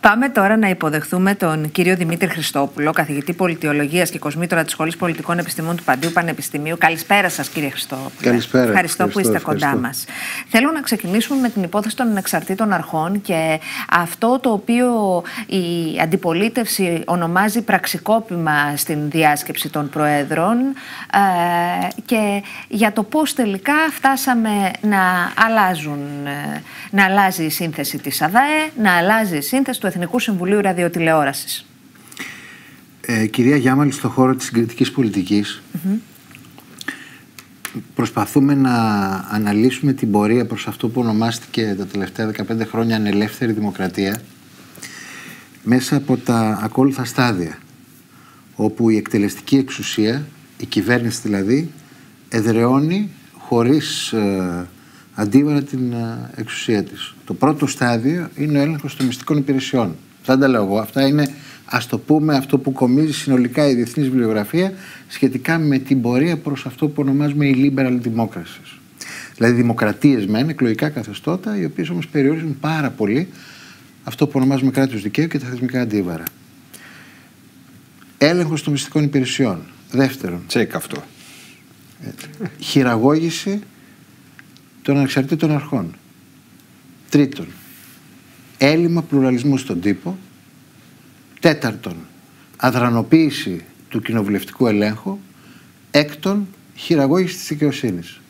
Πάμε τώρα να υποδεχθούμε τον κύριο Δημήτρη Χριστόπουλο, καθηγητή πολιτιολογίας και κοσμήτωρα της Σχολής Πολιτικών Επιστημών του Παντίου Πανεπιστημίου. Καλησπέρα σας, κύριε Χριστόπουλο. Καλησπέρα. Ευχαριστώ, που είστε κοντά μας. Θέλω να ξεκινήσουμε με την υπόθεση των ανεξαρτήτων αρχών και αυτό το οποίο η αντιπολίτευση ονομάζει πραξικόπημα στην διάσκεψη των Προέδρων ε, και για το πώς τελικά φτάσαμε να αλλάζουν, ε, να αλλάζει η σύνθεση της ΑΔΑΕ, να αλλάζει σύνθεση του Εθνικού Συμβουλίου Ραδιοτηλεόρασης. Ε, κυρία Γιάμαλη, στον χώρο της συγκριτικής προσπαθούμε να αναλύσουμε την πορεία προς αυτό που ονομάστηκε τα τελευταία 15 χρόνια ανελεύθερη δημοκρατία μέσα από τα ακόλουθα στάδια όπου η εκτελεστική εξουσία, η κυβέρνηση δηλαδή, εδραιώνει χωρίς ε, αντίβαρα την ε, εξουσία της. Το πρώτο στάδιο είναι ο έλεγχος των μυστικών υπηρεσιών. Δεν τα λέω εγώ. Αυτά είναι, ας το πούμε, αυτό που κομίζει συνολικά η διεθνής βιβλιογραφία σχετικά με την πορεία προς αυτό που ονομάζουμε οι liberal democracies. Δηλαδή δημοκρατίες μεν, εκλογικά καθεστώτα, οι οποίες όμως περιορίζουν πάρα πολύ αυτό που ονομάζουμε κράτος δικαίου και τα θεσμικά αντίβαρα. Έλεγχος των μυστικών υπηρεσιών. Δεύτερον. Τσεκ αυτό. Χειραγώγηση των ανεξαρτήτων αρχών. Τρίτον, έλλειμμα πλουραλισμού στον τύπο. Τέταρτον, αδρανοποίηση του κοινοβουλευτικού ελέγχου. Έκτον, χειραγώγηση της δικαιοσύνης.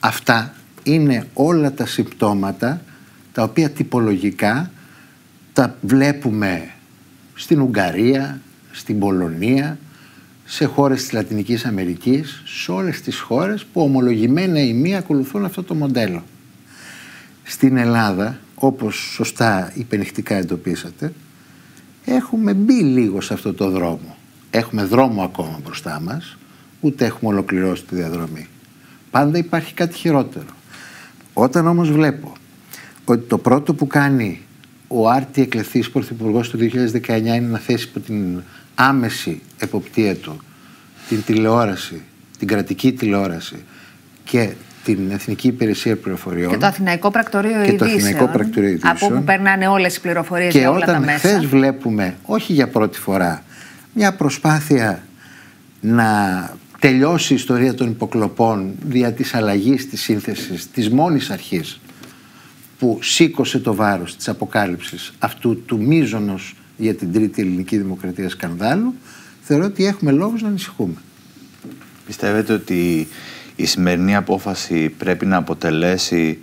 Αυτά είναι όλα τα συμπτώματα τα οποία τυπολογικά τα βλέπουμε στην Ουγγαρία, στην Πολωνία, σε χώρες της Λατινικής Αμερικής, σε όλες τις χώρες που ομολογημένα οι μία ακολουθούν αυτό το μοντέλο. Στην Ελλάδα, όπως σωστά υπενιχτικά εντοπίσατε, έχουμε μπει λίγο σε αυτό το δρόμο. Έχουμε δρόμο ακόμα μπροστά μας, ούτε έχουμε ολοκληρώσει τη διαδρομή. Πάντα υπάρχει κάτι χειρότερο. Όταν όμως βλέπω ότι το πρώτο που κάνει ο Άρτη Εκλεθής Πρωθυπουργός του 2019 είναι να θέσει υπό την άμεση εποπτεία του την τηλεόραση, την κρατική τηλεόραση και την Εθνική Υπηρεσία Πληροφοριών. Και το Αθηναϊκό Πρακτορείο και το Αθηναϊκό Πρακτορείο Ειδήσεων. Από όπου περνάνε όλες οι πληροφορίες για όλα τα μέσα. Και όταν χθες βλέπουμε, όχι για πρώτη φορά, μια προσπάθεια να τελειώσει η ιστορία των υποκλοπών δια της αλλαγής της σύνθεσης της μόνης αρχής που σήκωσε το βάρος της αποκάλυψης αυτού του μίζωνος για την τρίτη ελληνική δημοκρατία σκανδάλου, θεωρώ ότι έχουμε λόγους να ανησυχούμε. Πιστεύετε ότι η σημερινή απόφαση πρέπει να αποτελέσει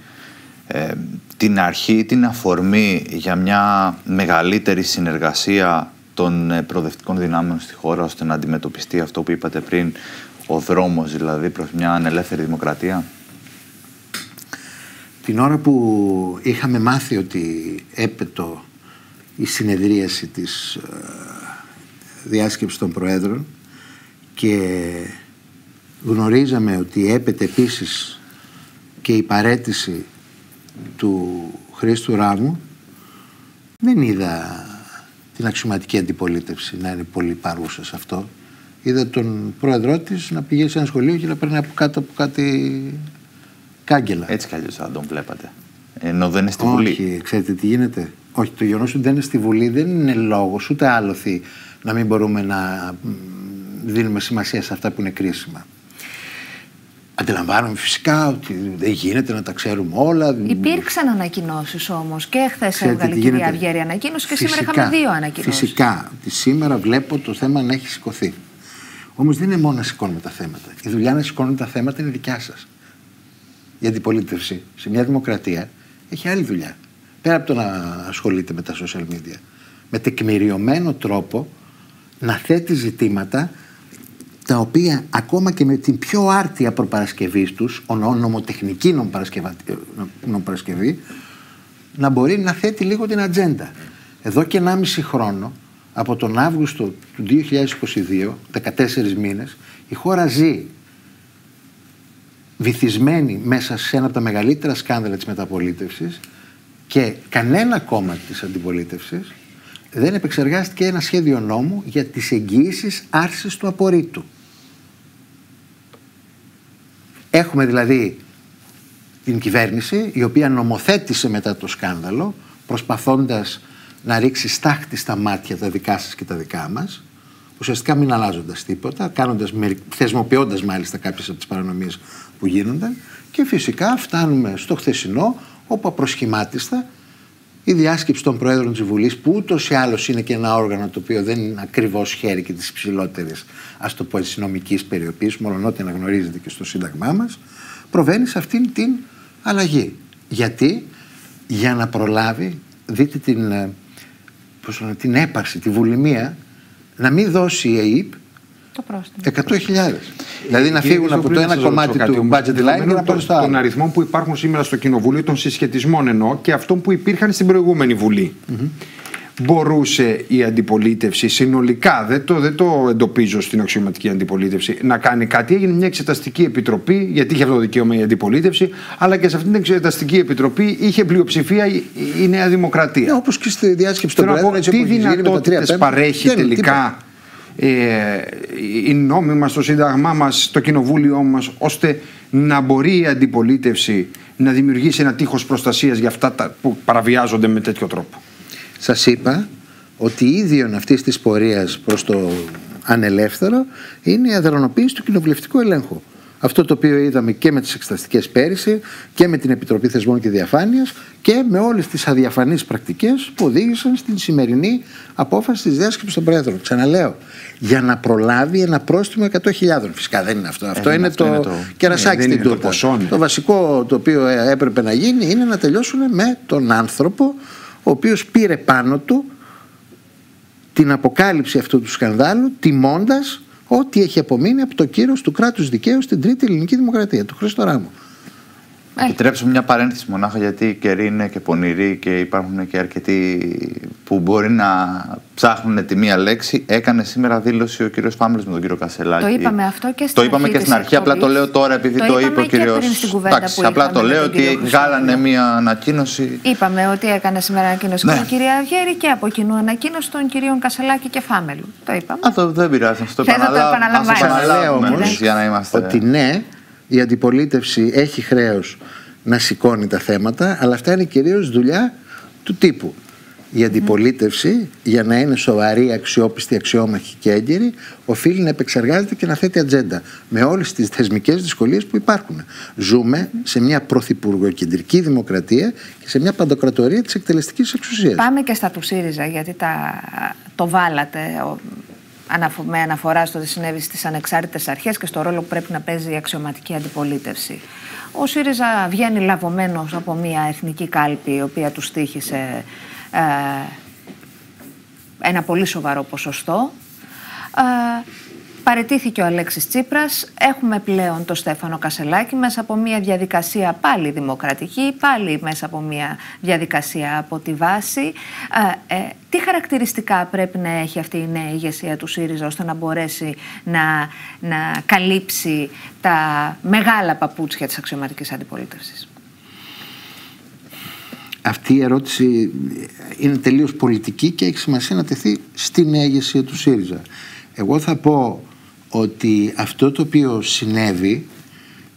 ε, την αρχή, την αφορμή για μια μεγαλύτερη συνεργασία των ε, προοδευτικών δυνάμεων στη χώρα ώστε να αντιμετωπιστεί αυτό που είπατε πριν, ο δρόμος δηλαδή προς μια ανελεύθερη δημοκρατία; Την ώρα που είχαμε μάθει ότι έπετο η συνεδρίαση της ε, διάσκεψης των Προέδρων και γνωρίζαμε ότι έπεται επίσης και η παρέτηση του Χρήστου Ράμου δεν είδα την αξιωματική αντιπολίτευση να είναι πολύ παρούσα σε αυτό. Είδα τον πρόεδρό της να πηγαίνει σε ένα σχολείο και να παίρνει από κάτω από κάτι κάγκελα. Έτσι κι αλλιώς θα τον βλέπατε. Ενώ δεν είναι στη Όχι, Βουλή. Όχι, ξέρετε τι γίνεται. Όχι, το γεγονός ότι δεν είναι στη Βουλή δεν είναι λόγος ούτε άλοθη να μην μπορούμε να δίνουμε σημασία σε αυτά που είναι κρίσιμα. Αντιλαμβάνομαι φυσικά ότι δεν γίνεται να τα ξέρουμε όλα. Υπήρξαν ανακοινώσεις όμως και χθες έβγαλε η κυρία Αυγέρη ανακοίνωση και σήμερα είχαμε δύο ανακοινώσεις. Φυσικά. Ότι σήμερα βλέπω το θέμα να έχει σηκωθεί. Όμως δεν είναι μόνο να σηκώνουμε τα θέματα. Η δουλειά να σηκώνουμε τα θέματα είναι δικιά σας. Η αντιπολίτευση σε μια δημοκρατία έχει άλλη δουλειά. Πέρα από το να ασχολείται με τα social media. Με τεκμηριωμένο τρόπο να θέτει ζητήματα τα οποία ακόμα και με την πιο άρτια προπαρασκευής τους, νομοτεχνική νομοπαρασκευή, να μπορεί να θέτει λίγο την ατζέντα. Εδώ και 1,5 χρόνο, από τον Αύγουστο του 2022, 14 μήνες, η χώρα ζει βυθισμένη μέσα σε ένα από τα μεγαλύτερα σκάνδαλα της μεταπολίτευσης και κανένα κόμμα της αντιπολίτευσης δεν επεξεργάστηκε ένα σχέδιο νόμου για τις εγγύησεις άρσης του απορρίτου. Έχουμε δηλαδή την κυβέρνηση η οποία νομοθέτησε μετά το σκάνδαλο προσπαθώντας να ρίξει στάχτη στα μάτια τα δικά σας και τα δικά μας, ουσιαστικά μην αλλάζοντας τίποτα, κάνοντας, θεσμοποιώντας μάλιστα κάποιες από τις παρανομίες που γίνονταν και φυσικά φτάνουμε στο χθεσινό όπου απροσχημάτιστα η διάσκεψη των Προέδρων της Βουλής, που ούτως ή άλλως είναι και ένα όργανο το οποίο δεν είναι ακριβώς χέρι και της υψηλότερης, ας το πω έτσι, νομικής περιοπή, μόνο ότι αναγνωρίζεται και στο Σύνταγμά μας, προβαίνει σε αυτήν την αλλαγή. Γιατί, για να προλάβει, δείτε την, ε, πώς την έπαρση, τη βουλημία, να μην δώσει η ΑΕΠ το 100.000. Δηλαδή να φύγουν από το ένα κομμάτι του budget line και να πάνε στο άλλο. Των αριθμών που υπάρχουν σήμερα στο Κοινοβούλιο, των συσχετισμών εννοώ και αυτών που υπήρχαν στην προηγούμενη Βουλή. Μπορούσε η αντιπολίτευση συνολικά, δεν το, δεν το εντοπίζω στην αξιωματική αντιπολίτευση, να κάνει κάτι. Έγινε μια εξεταστική επιτροπή, γιατί είχε αυτό το δικαίωμα η αντιπολίτευση, αλλά και σε αυτήν την εξεταστική επιτροπή είχε πλειοψηφία η, Νέα Δημοκρατία. Ναι, Όπως και στη διάσκεψη των Πρόεδρων, τι δυνατότητες παρέχει τελικά ε, οι νόμοι μας, το σύνταγμά μας, το κοινοβούλιο μας, ώστε να μπορεί η αντιπολίτευση να δημιουργήσει ένα τείχος προστασίας για αυτά που παραβιάζονται με τέτοιο τρόπο. Σας είπα ότι ίδιον αυτής της πορείας προς το ανελεύθερο είναι η αδρανοποίηση του κοινοβουλευτικού ελέγχου. Αυτό το οποίο είδαμε και με τις εξεταστικές πέρυσι και με την Επιτροπή Θεσμών και Διαφάνειας και με όλες τις αδιαφανείς πρακτικές που οδήγησαν στην σημερινή απόφαση της διάσκεψης των Πρόεδρων. Ξαναλέω, για να προλάβει ένα πρόστιμο 100.000. Φυσικά δεν είναι αυτό. Αυτό ε, είναι, αυτό το, είναι το κερασάκι στην τούρτα. Το, το βασικό το οποίο ε, έπρεπε να γίνει είναι να τελειώσουν με τον άνθρωπο ο οποίος πήρε πάνω του την αποκάλυψη αυτού του σκανδάλου τιμώντας ό,τι έχει απομείνει από το κύρος του κράτους δικαίου στην Τρίτη Ελληνική Δημοκρατία, του Χρήστο Ράμου. Ε. Επιτρέψτε μια παρένθεση μονάχα γιατί οι καιροί είναι και πονηροί και υπάρχουν και αρκετοί που μπορεί να ψάχνουν τη μία λέξη. Έκανε σήμερα δήλωση ο κύριος Φάμιλο με τον κύριο Κασελάκη. Το είπαμε αυτό και στην Το είπαμε και στην αρχή, απλά το λέω τώρα επειδή το, το είπε ο κύριο. Εντάξει, απλά το λέω ότι βγάλανε μία ανακοίνωση. Είπαμε ότι έκανε σήμερα ανακοίνωση ναι. και η κυρία Αυγέρη και από κοινού ανακοίνωση των κυρίων Κασελάκη και Φάμελου. Το είπαμε. Α, το, δεν πειράζει, αυτό το επαναλάβουμε. για να είμαστε. Ότι ναι, η αντιπολίτευση έχει χρέος να σηκώνει τα θέματα, αλλά αυτά είναι κυρίως δουλειά του τύπου. Η αντιπολίτευση, για να είναι σοβαρή, αξιόπιστη, αξιόμαχη και έγκαιρη, οφείλει να επεξεργάζεται και να θέτει ατζέντα με όλες τις θεσμικές δυσκολίες που υπάρχουν. Ζούμε σε μια πρωθυπουργοκεντρική δημοκρατία και σε μια παντοκρατορία της εκτελεστικής εξουσίας. Πάμε και στα του ΣΥΡΙΖΑ, γιατί τα, το βάλατε με αναφορά στο τι συνέβη στις ανεξάρτητες αρχές και στο ρόλο που πρέπει να παίζει η αξιωματική αντιπολίτευση. Ο ΣΥΡΙΖΑ βγαίνει λαβωμένος από μια εθνική κάλπη, η οποία τους στήχησε ε, ένα πολύ σοβαρό ποσοστό. Ε, Παρετήθηκε ο Αλέξης Τσίπρας, έχουμε πλέον το Στέφανο Κασελάκη μέσα από μια διαδικασία πάλι δημοκρατική, πάλι μέσα από μια διαδικασία από τη βάση. Ε, ε, τι χαρακτηριστικά πρέπει να έχει αυτή η νέα ηγεσία του ΣΥΡΙΖΑ ώστε να μπορέσει να, να καλύψει τα μεγάλα παπούτσια της αξιωματικής αντιπολίτευσης; Αυτή η ερώτηση είναι τελείως πολιτική και έχει σημασία να τεθεί στη νέα ηγεσία του ΣΥΡΙΖΑ. Εγώ θα πω ότι αυτό το οποίο συνέβη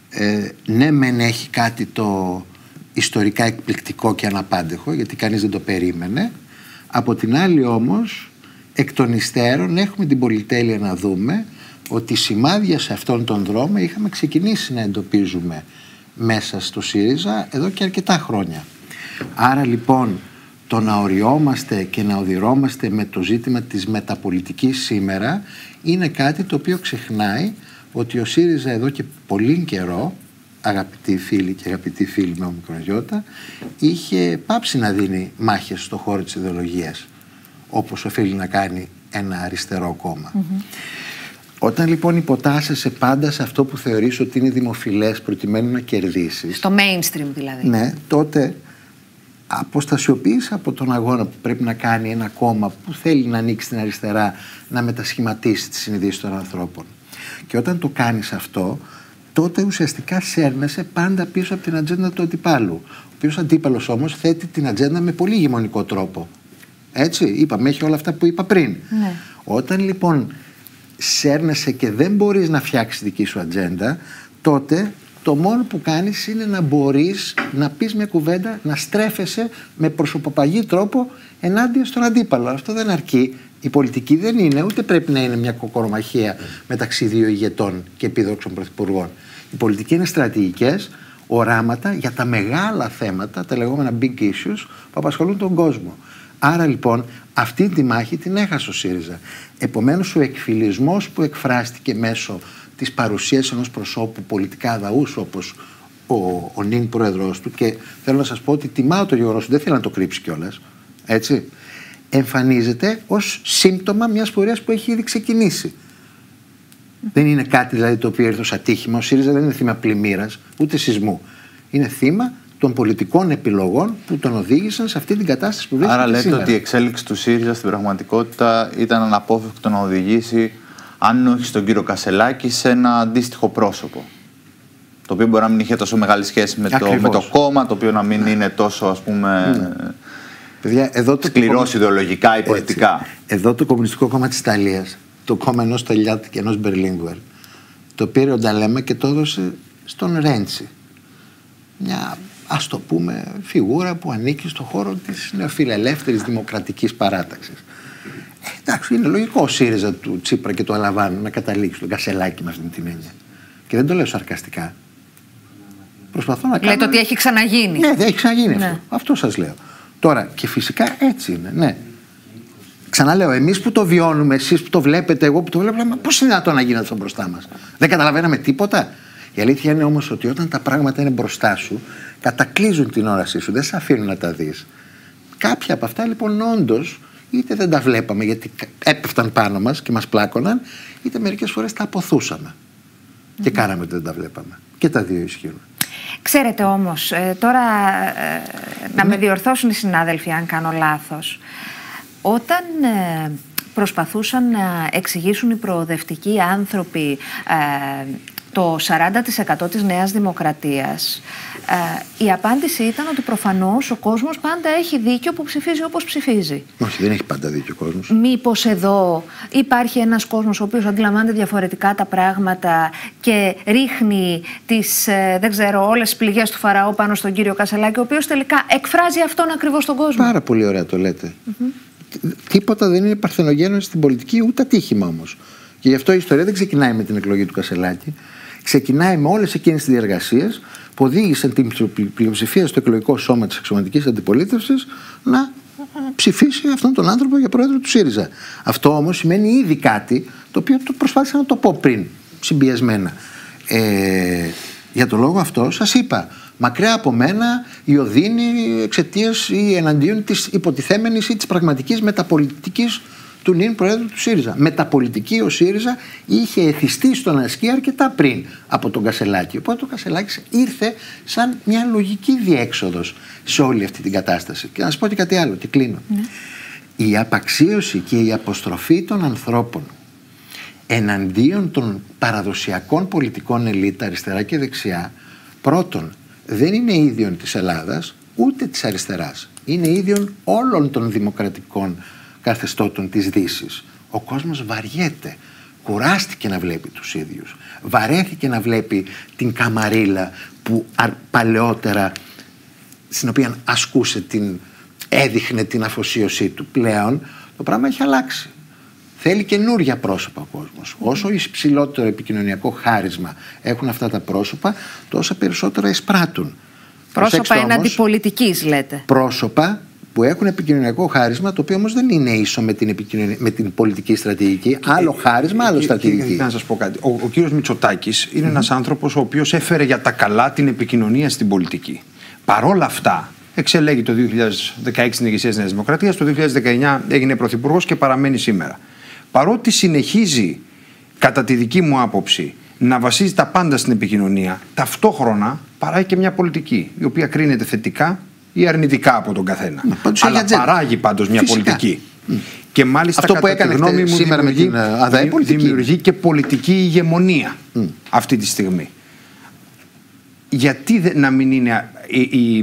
ε, ναι μεν έχει κάτι το ιστορικά εκπληκτικό και αναπάντεχο γιατί κανείς δεν το περίμενε από την άλλη όμως εκ των υστέρων έχουμε την πολυτέλεια να δούμε ότι σημάδια σε αυτόν τον δρόμο είχαμε ξεκινήσει να εντοπίζουμε μέσα στο ΣΥΡΙΖΑ εδώ και αρκετά χρόνια. Άρα λοιπόν το να οριόμαστε και να οδηρώμαστε με το ζήτημα της μεταπολιτικής σήμερα είναι κάτι το οποίο ξεχνάει ότι ο ΣΥΡΙΖΑ εδώ και πολύ καιρό, αγαπητοί φίλοι και αγαπητοί φίλοι με ομικρογιώτα, είχε πάψει να δίνει μάχες στο χώρο της ιδεολογίας, όπως οφείλει να κάνει ένα αριστερό Όταν λοιπόν υποτάσσεσαι πάντα σε αυτό που θεωρείς ότι είναι δημοφιλές προκειμένου να κερδίσεις... Στο mainstream δηλαδή. Ναι, τότε αποστασιοποίησε από τον αγώνα που πρέπει να κάνει ένα κόμμα που θέλει να ανοίξει την αριστερά, να μετασχηματίσει τις συνειδήσεις των ανθρώπων. Και όταν το κάνεις αυτό, τότε ουσιαστικά σέρνεσαι πάντα πίσω από την ατζέντα του αντιπάλου. Ο οποίος αντίπαλος όμως θέτει την ατζέντα με πολύ γεμονικό τρόπο. Έτσι, είπαμε, έχει όλα αυτά που είπα πριν. Ναι. Όταν λοιπόν σέρνεσαι και δεν μπορείς να φτιάξεις δική σου ατζέντα, τότε το μόνο που κάνεις είναι να μπορείς να πεις μια κουβέντα, να στρέφεσαι με προσωποπαγή τρόπο ενάντια στον αντίπαλο. Αυτό δεν αρκεί. Η πολιτική δεν είναι, ούτε πρέπει να είναι μια κοκορομαχία μεταξύ δύο ηγετών και επιδόξων πρωθυπουργών. Η πολιτική είναι στρατηγικές, οράματα για τα μεγάλα θέματα, τα λεγόμενα big issues που απασχολούν τον κόσμο. Άρα λοιπόν αυτή τη μάχη την έχασε ο ΣΥΡΙΖΑ. Επομένως ο εκφυλισμός που εκφράστηκε μέσω της παρουσίας ενός προσώπου πολιτικά αδαούς όπως ο, ο νυν πρόεδρος του και θέλω να σας πω ότι τιμάω το γεγονός ότι δεν θέλει να το κρύψει κιόλας. έτσι, εμφανίζεται ως σύμπτωμα μιας πορείας που έχει ήδη ξεκινήσει. Δεν είναι κάτι δηλαδή το οποίο ήρθε ως ατύχημα. Ο ΣΥΡΙΖΑ δεν είναι θύμα πλημμύρας ούτε σεισμού. Είναι θύμα των πολιτικών επιλογών που τον οδήγησαν σε αυτή την κατάσταση που βρίσκεται Άρα λέτε σήμερα. ότι η εξέλιξη του ΣΥΡΙΖΑ στην πραγματικότητα ήταν αναπόφευκτο να οδηγήσει, αν όχι στον κύριο Κασελάκη, σε ένα αντίστοιχο πρόσωπο. Το οποίο μπορεί να μην είχε τόσο μεγάλη σχέση με, το, Ακριβώς. με το κόμμα, το οποίο να μην είναι τόσο ας πούμε Παιδιά, εδώ το σκληρός κομμ- ιδεολογικά ή πολιτικά. Έτσι. Εδώ το Κομμουνιστικό Κόμμα της Ιταλίας, το κόμμα ενός Ταλιάτη και ενός Μπερλίνγκουερ, το πήρε ο Νταλέμα και το έδωσε στον Ρέντσι. Μια, ας το πούμε, φιγούρα που ανήκει στο χώρο της νεοφιλελεύθερης δημοκρατικής παράταξης. Ε, εντάξει, είναι λογικό ο ΣΥΡΙΖΑ του Τσίπρα και του Αλαβάνου να καταλήξει στον Κασελάκη με αυτή την έννοια. Και δεν το λέω σαρκαστικά. Προσπαθώ να κάνω... Λέτε ότι έχει ξαναγίνει. Ναι, δεν έχει ξαναγίνει Ναι. αυτό. Αυτό σας λέω. Τώρα και φυσικά έτσι είναι. Ναι. Ξαναλέω, εμείς που το βιώνουμε, εσείς που το βλέπετε, εγώ που το βλέπω, λέμε πώς είναι δυνατόν να γίνει αυτό μπροστά μας; Δεν καταλαβαίναμε τίποτα; Η αλήθεια είναι όμως ότι όταν τα πράγματα είναι μπροστά σου, κατακλείζουν την όρασή σου, δεν σε αφήνουν να τα δεις. Κάποια από αυτά λοιπόν όντως είτε δεν τα βλέπαμε γιατί έπεφταν πάνω μας και μας πλάκωναν, είτε μερικές φορές τα αποθούσαμε. Και κάναμε ότι δεν τα βλέπαμε. Και τα δύο ισχύουν. Ξέρετε όμως, ε, τώρα ε, να με διορθώσουν οι συνάδελφοι αν κάνω λάθος. Όταν ε, προσπαθούσαν να εξηγήσουν οι προοδευτικοί άνθρωποι ε, το 40% της Νέας Δημοκρατίας, ε, η απάντηση ήταν ότι προφανώς ο κόσμος πάντα έχει δίκιο που ψηφίζει όπως ψηφίζει. Όχι, δεν έχει πάντα δίκιο ο κόσμος. Μήπως εδώ υπάρχει ένας κόσμος ο οποίος αντιλαμβάνεται διαφορετικά τα πράγματα και ρίχνει τις, ε, δεν ξέρω, όλες τις πληγές του Φαραώ πάνω στον κύριο Κασελάκη, ο οποίος τελικά εκφράζει αυτόν ακριβώς τον κόσμο. Πάρα πολύ ωραία το λέτε. Τίποτα δεν είναι παρθενογέννο στην πολιτική, ούτε ατύχημα όμως. Και γι' αυτό η ιστορία δεν ξεκινάει με την εκλογή του Κασελάκη. Ξεκινάει με όλες εκείνες τις διεργασίες που οδήγησαν την πλειοψηφία στο εκλογικό σώμα της αξιωματική αντιπολίτευσης να ψηφίσει αυτόν τον άνθρωπο για πρόεδρο του ΣΥΡΙΖΑ. Αυτό όμως σημαίνει ήδη κάτι το οποίο το προσπάθησα να το πω πριν, συμπιεσμένα. Ε, για τον λόγο αυτό σας είπα, μακριά από μένα η οδύνη εξαιτίας ή εναντίον της υποτιθέμενης ή της πραγματικής μεταπολιτικής του νυν Προέδρου του ΣΥΡΙΖΑ. Μεταπολιτική ο ΣΥΡΙΖΑ είχε εθιστεί στο να ασκεί αρκετά πριν από τον Κασελάκη. Οπότε ο Κασελάκης ήρθε σαν μια λογική διέξοδος σε όλη αυτή την κατάσταση. Και να σας πω και κάτι άλλο, και κλείνω. Η απαξίωση και η αποστροφή των ανθρώπων εναντίον των παραδοσιακών πολιτικών ελίτ αριστερά και δεξιά πρώτον δεν είναι ίδιον της Ελλάδας ούτε της αριστεράς είναι ίδιον όλων των δημοκρατικών καθεστώτων της Δύσης ο κόσμος βαριέται κουράστηκε να βλέπει τους ίδιους βαρέθηκε να βλέπει την καμαρίλα που α- παλαιότερα στην οποία ασκούσε την έδειχνε την αφοσίωσή του πλέον το πράγμα έχει αλλάξει Θέλει καινούρια πρόσωπα ο κόσμος. Όσο υψηλότερο επικοινωνιακό χάρισμα έχουν αυτά τα πρόσωπα, τόσο περισσότερα εισπράττουν. Πρόσωπα Προσέξτε είναι όμως, αντιπολιτικής λέτε. Πρόσωπα που έχουν επικοινωνιακό χάρισμα, το οποίο όμως δεν είναι ίσο με την, επικοινωνια- με την πολιτική στρατηγική. Άλλο χάρισμα, άλλο Και- και- στρατηγική. και Να σας πω κάτι. Ο, ο κύριος Μητσοτάκης είναι ένας άνθρωπος ο οποίος έφερε για τα καλά την επικοινωνία στην πολιτική. Παρόλα αυτά, εξελέγει το 2016 στην ηγεσία της Νέας Δημοκρατίας, το 2019 έγινε πρωθυπουργός και παραμένει σήμερα. Παρότι συνεχίζει, κατά τη δική μου άποψη, να βασίζει τα πάντα στην επικοινωνία, ταυτόχρονα παράγει και μια πολιτική, η οποία κρίνεται θετικά ή αρνητικά από τον καθένα. Ναι, πάντως έχει Αλλά ατζέντα. παράγει πάντως μια Φυσικά. πολιτική. Και μάλιστα Αυτό που κατά έκανε τη γνώμη χτες μου σήμερα με δημιουργεί, την, ε, ΑΔΑΕ, δημι- πολιτική. δημιουργεί και πολιτική ηγεμονία αυτή τη στιγμή. Γιατί δε- να μην είναι η, η,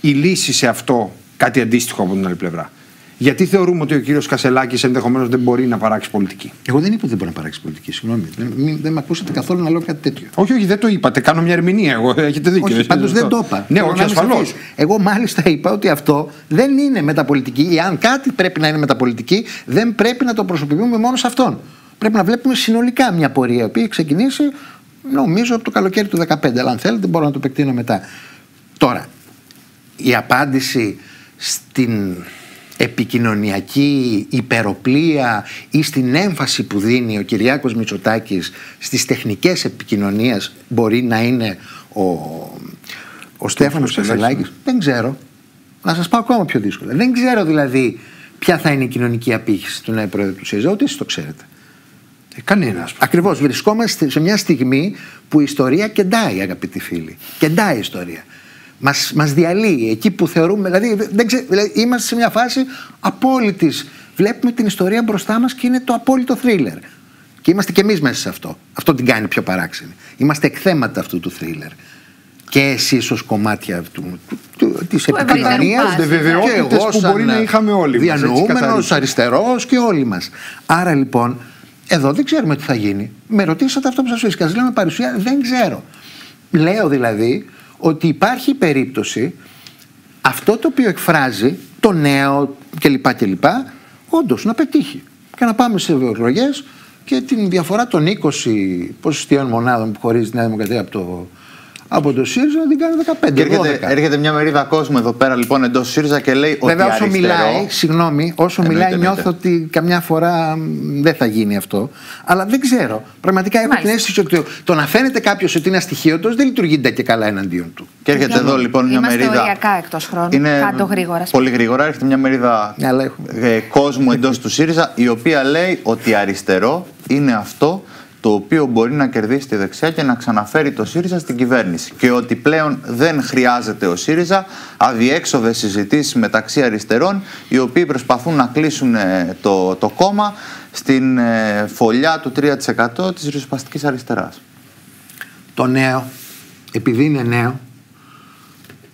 η λύση σε αυτό κάτι αντίστοιχο από την άλλη πλευρά; Γιατί θεωρούμε ότι ο κύριος Κασελάκης ενδεχομένως δεν μπορεί να παράξει πολιτική; Εγώ δεν είπα ότι δεν μπορεί να παράξει πολιτική. Συγγνώμη. Δεν, μην- δεν με ακούσατε καθόλου να λέω κάτι τέτοιο. Όχι, όχι, δεν το είπατε. Κάνω μια ερμηνεία. Εγώ έχετε δίκιο. Όχι, πάντως δεν το είπα. Ναι, Θέλω όχι, να είμαι ασφαλώς. σαφής. Εγώ μάλιστα είπα ότι αυτό δεν είναι μεταπολιτική. Εάν κάτι πρέπει να είναι μεταπολιτική, δεν πρέπει να το προσωποποιούμε μόνο σε αυτόν. Πρέπει να βλέπουμε συνολικά μια πορεία, η οποία έχει ξεκινήσει νομίζω από το καλοκαίρι του 2015. Αλλά αν θέλετε, μπορώ να το επεκτείνω μετά. Τώρα, η απάντηση στην επικοινωνιακή υπεροπλία ή στην έμφαση που δίνει ο Κυριάκος Μητσοτάκης στις τεχνικές επικοινωνίες μπορεί να είναι ο, ο Στέφανος Κασελάκης, Κασελάκης. Δεν ξέρω. Να σας πάω ακόμα πιο δύσκολα. Δεν ξέρω δηλαδή ποια θα είναι η κοινωνική απήχηση του νέου πρόεδρου του ΣΥΡΙΖΑ, ούτε εσείς το ξέρετε. Ε, Κανένας. Ακριβώς. Βρισκόμαστε σε μια στιγμή που η ιστορία κεντάει, αγαπητοί φίλοι. Κεντάει η ιστορία. Μας, μας διαλύει εκεί που θεωρούμε. Δηλαδή, δεν ξέ, δηλαδή είμαστε σε μια φάση απόλυτης. Βλέπουμε την ιστορία μπροστά μας και είναι το απόλυτο θρίλερ. Και είμαστε κι εμείς μέσα σε αυτό. Αυτό την κάνει πιο παράξενη. Είμαστε εκθέματα αυτού του θρίλερ. Και εσείς ως κομμάτια του, του, του, της ευρύτερου επικοινωνίας. πάζλ. Βεβαιότητες που μπορεί να είχαμε όλοι μας, έτσι Διανοούμενος, καθαρίσαμε. αριστερός και όλοι μας. Άρα λοιπόν, εδώ δεν ξέρουμε τι θα γίνει. Με ρωτήσατε αυτό που σας βρίσκα. Σας λέω με παρουσία, δεν ξέρω. Λέω δηλαδή ότι υπάρχει περίπτωση αυτό το οποίο εκφράζει το νέο κλπ. κλπ όντως να πετύχει. Και να πάμε σε εκλογέ και την διαφορά των 20 ποσοστιαίων μονάδων που χωρίζει τη Νέα Δημοκρατία από το, από το ΣΥΡΙΖΑ να την κάνει 15. Και έρχεται, 12. έρχεται μια μερίδα κόσμου εδώ πέρα λοιπόν εντός ΣΥΡΙΖΑ και λέει Βέβαια, ότι όσο αριστερό, μιλάει, συγγνώμη, όσο Εννοείται, μιλάει, νιώθω εννοείται. ότι καμιά φορά μ, δεν θα γίνει αυτό. Αλλά δεν ξέρω. Πραγματικά έχω την Μάλιστα. αίσθηση ότι το- το να φαίνεται κάποιος ότι είναι αστοιχείωτο δεν λειτουργεί και καλά εναντίον του. Και έρχεται εδώ λοιπόν μια Είμαστε μερίδα. οριακά εκτός χρόνου. Κάτω γρήγορα. Πολύ γρήγορα. Έρχεται μια μερίδα Ναι, αλλά έχουμε. ε, κόσμου εντός του ΣΥΡΙΖΑ η οποία λέει ότι αριστερό είναι αυτό το οποίο μπορεί να κερδίσει τη δεξιά και να ξαναφέρει το ΣΥΡΙΖΑ στην κυβέρνηση. Και ότι πλέον δεν χρειάζεται ο ΣΥΡΙΖΑ αδιέξοδες συζητήσεις μεταξύ αριστερών οι οποίοι προσπαθούν να κλείσουν ε, το, το κόμμα στην ε, φωλιά του 3% της ριζοσπαστικής αριστεράς. Το νέο, επειδή είναι νέο,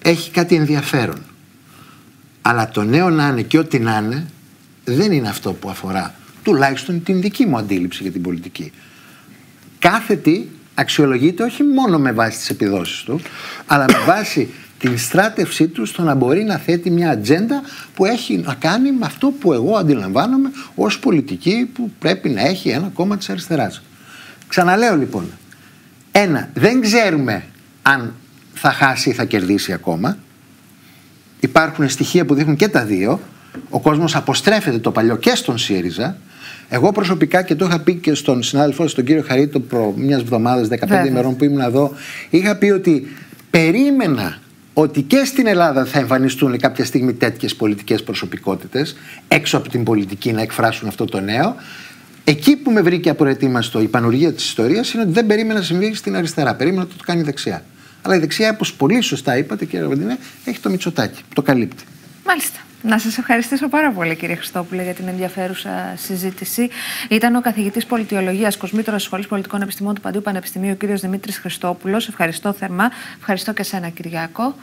έχει κάτι ενδιαφέρον. Αλλά το νέο να είναι και ό,τι να είναι, δεν είναι αυτό που αφορά τουλάχιστον την δική μου αντίληψη για την πολιτική. Κάθε τι αξιολογείται όχι μόνο με βάση τις επιδόσεις του, αλλά με βάση την στράτευσή του στο να μπορεί να θέτει μια ατζέντα που έχει να κάνει με αυτό που εγώ αντιλαμβάνομαι ως πολιτική που πρέπει να έχει ένα κόμμα της αριστεράς. Ξαναλέω λοιπόν, ένα, δεν ξέρουμε αν θα χάσει ή θα κερδίσει ακόμα. Υπάρχουν στοιχεία που δείχνουν και τα δύο. Ο κόσμος αποστρέφεται το παλιό και στον ΣΥΡΙΖΑ. Εγώ προσωπικά και το είχα πει και στον συνάδελφό σας, τον κύριο Χαρίτο, προ μιας εβδομάδας, 15 Βέβαια. ημερών που ήμουν εδώ, είχα πει ότι περίμενα ότι και στην Ελλάδα θα εμφανιστούν κάποια στιγμή τέτοιες πολιτικές προσωπικότητες έξω από την πολιτική να εκφράσουν αυτό το νέο. Εκεί που με βρήκε απροετοίμαστο η πανουργία της ιστορίας είναι ότι δεν περίμενα να συμβεί στην αριστερά. Περίμενα ότι το κάνει η δεξιά. Αλλά η δεξιά, όπως πολύ σωστά είπατε, κύριε Ραβαντινέ, έχει το Μητσοτάκι. Το καλύπτει. Μάλιστα. Να σας ευχαριστήσω πάρα πολύ κύριε Χριστόπουλε για την ενδιαφέρουσα συζήτηση. Ήταν ο καθηγητής πολιτιολογίας Κοσμήτωρας Σχολής Πολιτικών Επιστημών του Παντίου Πανεπιστημίου, ο κύριος Δημήτρης Χριστόπουλος. Ευχαριστώ θερμά. Ευχαριστώ και σένα Κυριάκο.